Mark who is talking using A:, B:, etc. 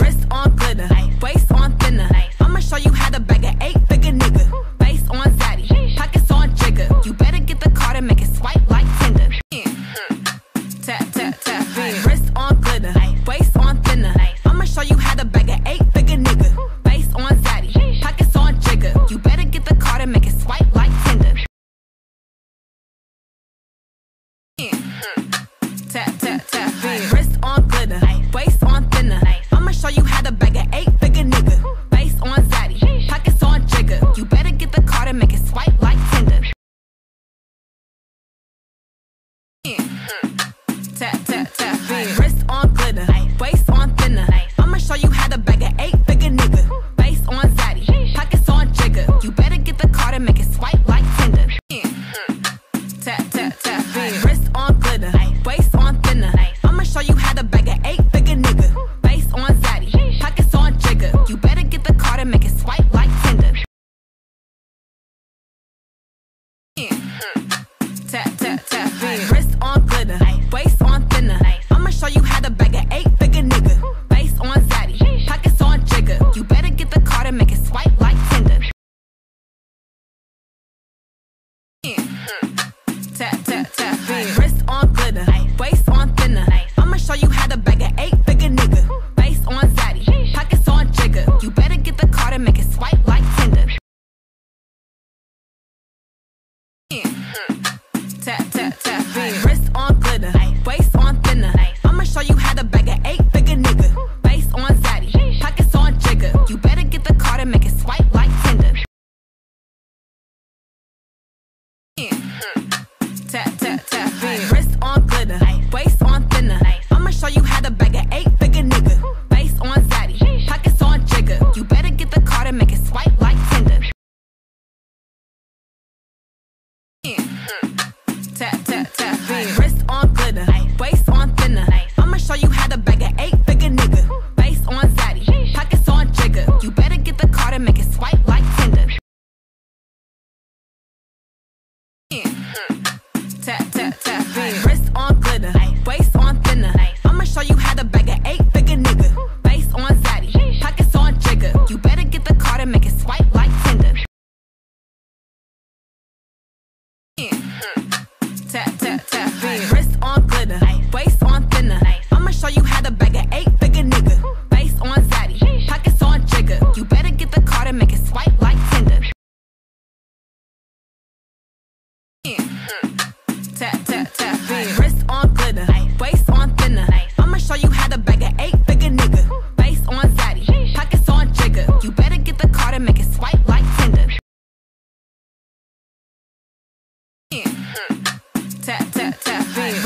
A: Wrist on glitter, waist on thinner. I'ma show you how to bag a eight figure nigga. On zaddy, pockets on Jigga. You better get the card and make it swipe like Tinder. Hmm. Tap, tap, tap. Wrist on glitter, waist on thinner. I'ma show you how to bag a eight figure nigga. On zaddy, pockets on Jigga. You better get the card and make it swipe like Tinder. Hmm. Tap, tap, tap. Tap, tap, tap. Wrist on glitter, waist on thinner. I'ma show you how to bag a eight figure nigga. Face on zaddy, pockets on Jigga. You better get the card and make it swipe like Tinder. Tap, tap, tap. Wrist on glitter, waist on thinner. I'ma show you how to bag a eight figure nigga. Face on zaddy, pockets on Jigga. You better get the card and make it swipe like Tinder. Tap, tap, tap. Wrist Hmm. Tap, tap, tap. Wrist on glitter, waist on thinner. I'ma show you how to bag a eight figure nigga. On zaddy, pockets on Jigga. You better get the card and make it swipe like Tinder. Tap, tap, tap.